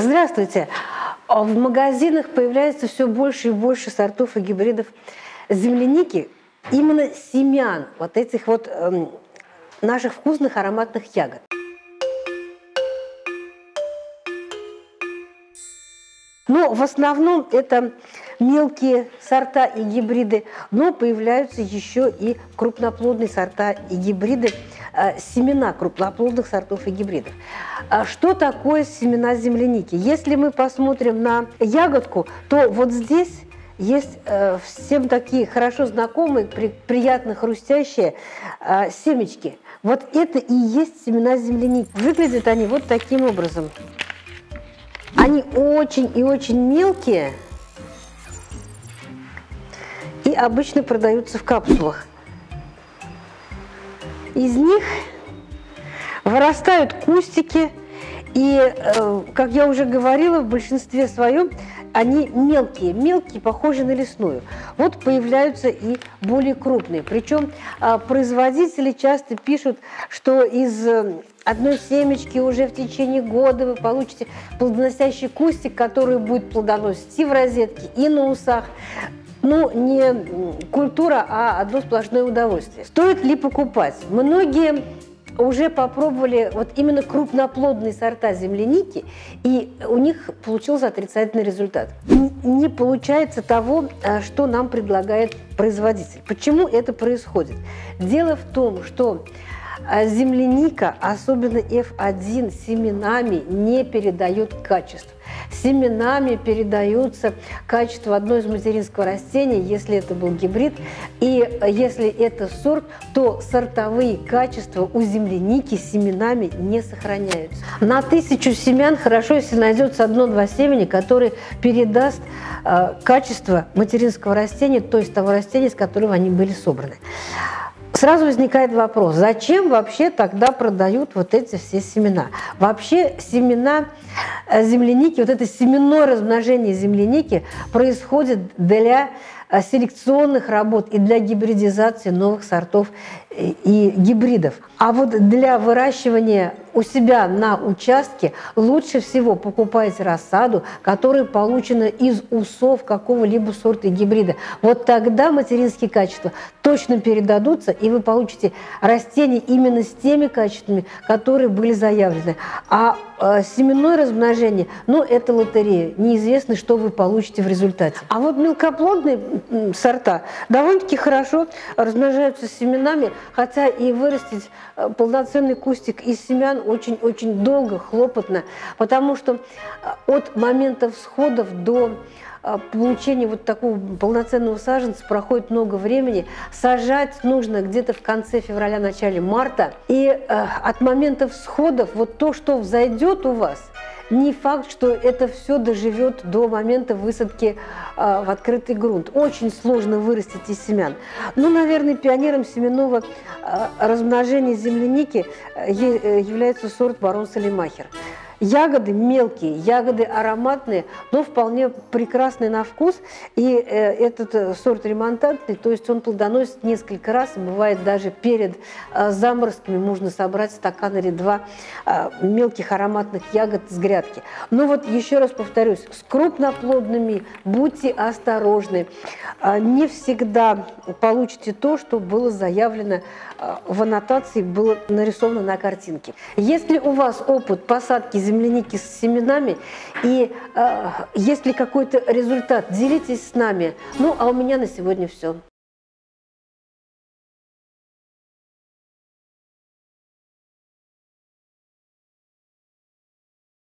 Здравствуйте! В магазинах появляется все больше и больше сортов и гибридов земляники, именно семян вот этих вот эм, наших вкусных ароматных ягод. Но в основном это мелкие сорта и гибриды, но появляются еще и крупноплодные сорта и гибриды, э, семена крупноплодных сортов и гибридов. А что такое семена земляники? Если мы посмотрим на ягодку, то вот здесь есть э, всем такие хорошо знакомые, при, приятно хрустящие э, семечки. Вот это и есть семена земляники. Выглядят они вот таким образом. Они очень и очень мелкие и обычно продаются в капсулах. Из них вырастают кустики, и, э, как я уже говорила, в большинстве своем они мелкие, мелкие, похожие на лесную. Вот появляются и более крупные. Причем а, производители часто пишут, что из э, одной семечки уже в течение года вы получите плодоносящий кустик, который будет плодоносить и в розетке, и на усах. Ну, не культура, а одно сплошное удовольствие. Стоит ли покупать? Многие уже попробовали вот именно крупноплодные сорта земляники, и у них получился отрицательный результат. Не получается того, э, что нам предлагает производитель. Почему это происходит? Дело в том, что а земляника, особенно F1, семенами не передает качество. Семенами передаются качество одной из материнского растения, если это был гибрид. И если это сорт, то сортовые качества у земляники семенами не сохраняются. На тысячу семян хорошо, если найдется одно-два семени, которые передаст э, качество материнского растения, то есть того растения, с которого они были собраны. Сразу возникает вопрос, зачем вообще тогда продают вот эти все семена? Вообще семена э, земляники, вот это семенное размножение земляники происходит для селекционных работ и для гибридизации новых сортов и гибридов. А вот для выращивания у себя на участке лучше всего покупать рассаду, которая получена из усов какого-либо сорта гибрида. Вот тогда материнские качества точно передадутся, и вы получите растения именно с теми качествами, которые были заявлены. А э, семенное размножение, ну, это лотерея. Неизвестно, что вы получите в результате. А вот мелкоплодные сорта довольно-таки хорошо размножаются семенами, хотя и вырастить э, полноценный кустик из семян очень-очень долго, хлопотно, потому что э, от момента всходов до э, получения вот такого полноценного саженца проходит много времени. Сажать нужно где-то в конце февраля, начале марта. И от момента всходов вот то, что взойдет у вас – не факт, что это все доживет до момента высадки э, в открытый грунт. Очень сложно вырастить из семян. Ну, наверное, пионером семенного э, размножения земляники э, является сорт барон Салимахер. Ягоды мелкие, ягоды ароматные, но вполне прекрасные на вкус. И э, этот э, сорт ремонтантный, то есть он плодоносит несколько раз, бывает даже перед э, заморозками можно собрать стакан или два мелких ароматных ягод с грядки. Но вот еще раз повторюсь, с крупноплодными будьте осторожны. Не всегда получите то, что было заявлено в аннотации, было нарисовано на картинке. Если у вас опыт посадки земляники с семенами. И э, есть ли какой-то результат, делитесь с нами. Ну, а у меня на сегодня все.